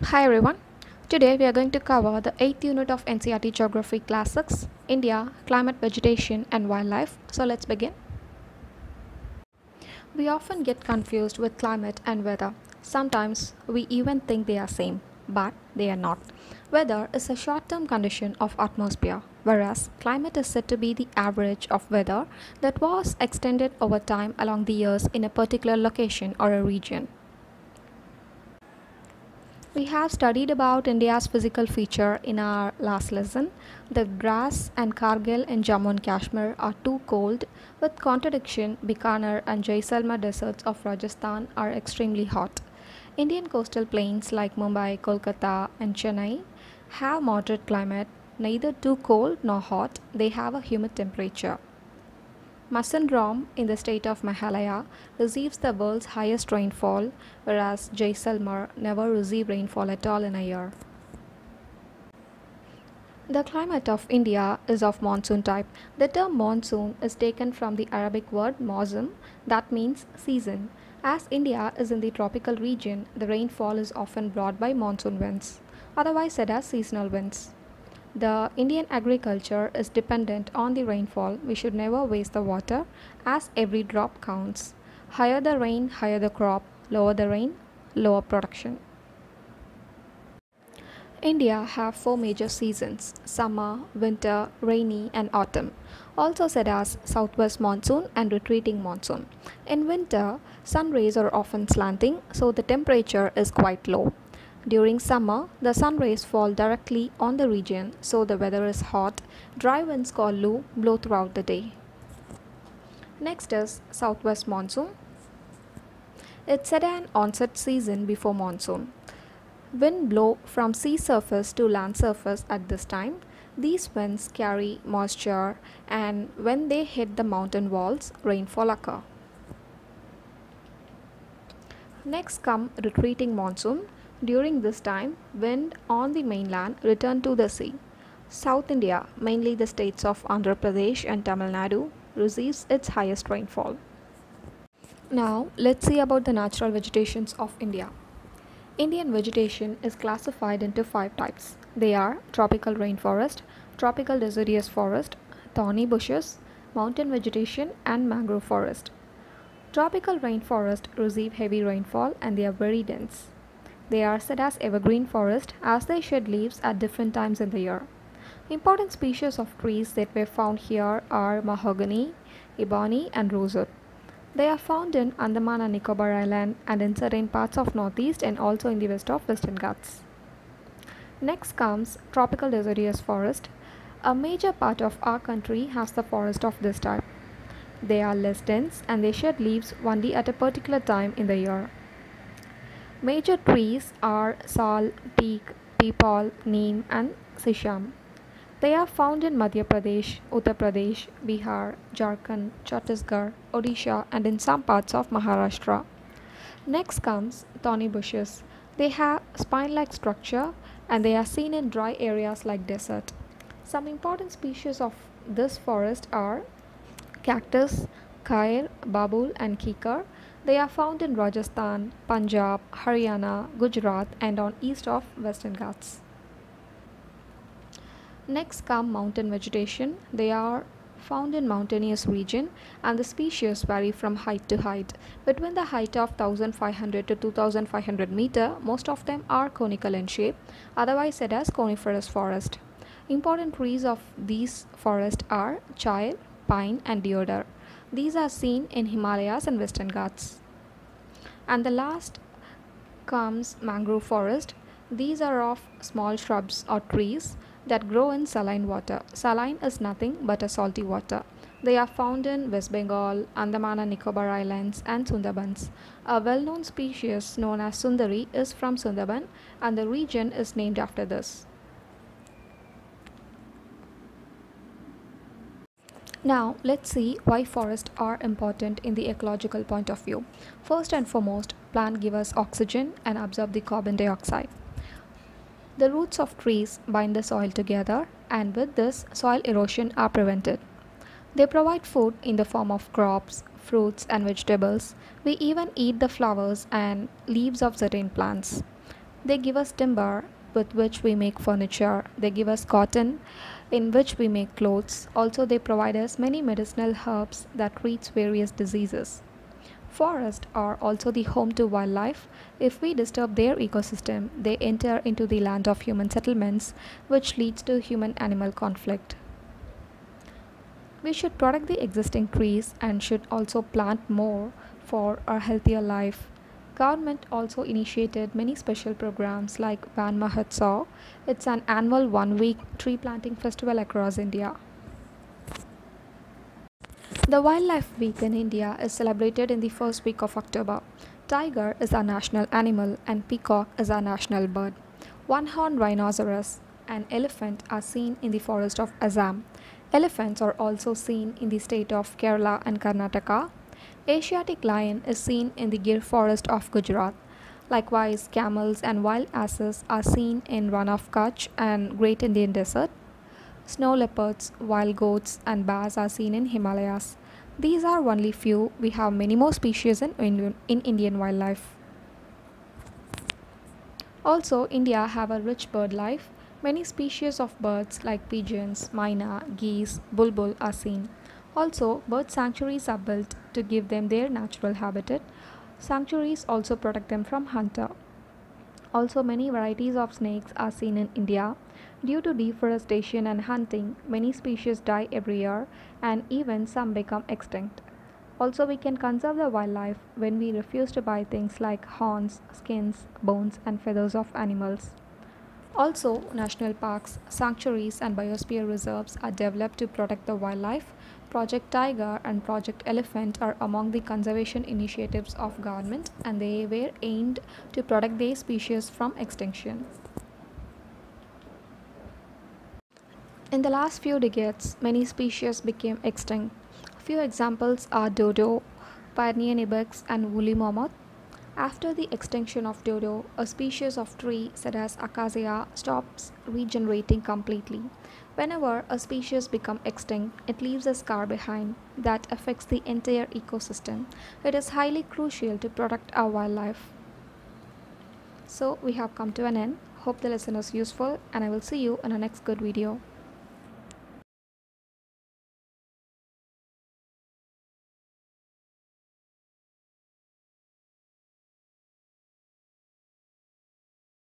Hi everyone. Today we are going to cover the 8th unit of NCERT Geography Class 6 India, Climate, Vegetation and Wildlife. So let's begin. We often get confused with climate and weather. Sometimes we even think they are same, but they are not. Weather is a short-term condition of atmosphere, whereas climate is said to be the average of weather that was extended over time along the years in a particular location or a region. We have studied about India's physical feature in our last lesson. Drass and Kargil in Jammu and Kashmir are too cold. With contradiction, Bikaner and Jaisalmer deserts of Rajasthan are extremely hot. Indian coastal plains like Mumbai, Kolkata, and Chennai have moderate climate, neither too cold nor hot. They have a humid temperature. Mawsynram in the state of Meghalaya receives the world's highest rainfall, whereas Jaisalmer never receives rainfall at all in a year. The climate of India is of monsoon type. The term monsoon is taken from the Arabic word mawsum that means season. As India is in the tropical region, the rainfall is often brought by monsoon winds, otherwise said as seasonal winds. The Indian agriculture is dependent on the rainfall. We should never waste the water as every drop counts. Higher the rain, higher the crop, lower the rain, lower production. India have four major seasons summer, winter, rainy, and autumn, also said as southwest monsoon and retreating monsoon. In winter, sun rays are often slanting, so the temperature is quite low. During summer, the sun rays fall directly on the region, so the weather is hot. Dry winds called Lu blow throughout the day. Next is southwest monsoon. It's an onset season before monsoon. Wind blow from sea surface to land surface at this time. These winds carry moisture and when they hit the mountain walls, rainfall occur. Next come retreating monsoon. During this time, wind on the mainland return to the sea. South India, mainly the states of Andhra Pradesh and Tamil Nadu, receives its highest rainfall. Now, let's see about the natural vegetations of India. Indian vegetation is classified into five types. They are tropical rainforest, tropical deciduous forest, thorny bushes, mountain vegetation, and mangrove forest. Tropical rainforest receive heavy rainfall and they are very dense. They are said as evergreen forest as they shed leaves at different times in the year. Important species of trees that were found here are mahogany, ebony, and rosewood. They are found in Andaman and Nicobar Island and in certain parts of northeast and also in the west of Western Ghats. Next comes tropical deciduous forest. A major part of our country has the forest of this type. They are less dense and they shed leaves only at a particular time in the year. Major trees are sal, teak, peepal, neem, and sisham. They are found in Madhya Pradesh, Uttar Pradesh, Bihar, Jharkhand, Chhattisgarh, Odisha, and in some parts of Maharashtra. Next comes thorny bushes. They have spine-like structure and they are seen in dry areas like desert. Some important species of this forest are cactus, khair, babul, and kikar. They are found in Rajasthan, Punjab, Haryana, Gujarat, and on east of Western Ghats. Next come mountain vegetation. They are found in mountainous region and the species vary from height to height. Between the height of 1500 to 2500 meter, most of them are conical in shape, otherwise said as coniferous forest. Important trees of these forests are chir, pine and deodar. These are seen in Himalayas and Western Ghats. And the last comes mangrove forest. These are of small shrubs or trees that grow in saline water. Saline is nothing but a salty water. They are found in West Bengal, Andaman and Nicobar Islands, and Sundarbans. A well known species known as Sundari is from Sundarban, and the region is named after this. Now, let's see why forests are important in the ecological point of view. First and foremost, plants give us oxygen and absorb the carbon dioxide. The roots of trees bind the soil together, and with this, soil erosion are prevented. They provide food in the form of crops, fruits, and vegetables. We even eat the flowers and leaves of certain plants. They give us timber with which we make furniture. They give us cotton in which we make clothes. Also, they provide us many medicinal herbs that treats various diseases. Forests are also the home to wildlife. If we disturb their ecosystem, they enter into the land of human settlements, which leads to human animal conflict. We should protect the existing trees and should also plant more for a healthier life. Government also initiated many special programs like Van Mahotsav. It's an annual one week tree planting festival across India. The Wildlife Week in India is celebrated in the first week of October. Tiger is our national animal and peacock is our national bird. One-horned rhinoceros and elephant are seen in the forest of Assam. Elephants are also seen in the state of Kerala and Karnataka. Asiatic lion is seen in the Gir forest of Gujarat. Likewise, camels and wild asses are seen in Rann of Kutch and Great Indian Desert. Snow leopards, wild goats, and bears are seen in Himalayas. These are only few. We have many more species in Indian, in Indian wildlife. Also, India have a rich bird life. Many species of birds like pigeons, myna, geese, bulbul are seen. Also, bird sanctuaries are built to give them their natural habitat. Sanctuaries also protect them from hunter. Also, many varieties of snakes are seen in India. Due to deforestation and hunting, many species die every year and even some become extinct. Also, we can conserve the wildlife when we refuse to buy things like horns, skins, bones, and feathers of animals. Also, national parks, sanctuaries, and biosphere reserves are developed to protect the wildlife. Project Tiger and Project Elephant are among the conservation initiatives of government and they were aimed to protect their species from extinction. In the last few decades, many species became extinct. A few examples are dodo, Pyrenean ibex, and woolly mammoth. After the extinction of dodo, a species of tree such as acacia stops regenerating completely. Whenever a species becomes extinct, it leaves a scar behind that affects the entire ecosystem. It is highly crucial to protect our wildlife. So we have come to an end. Hope the lesson was useful and I will see you in our next good video.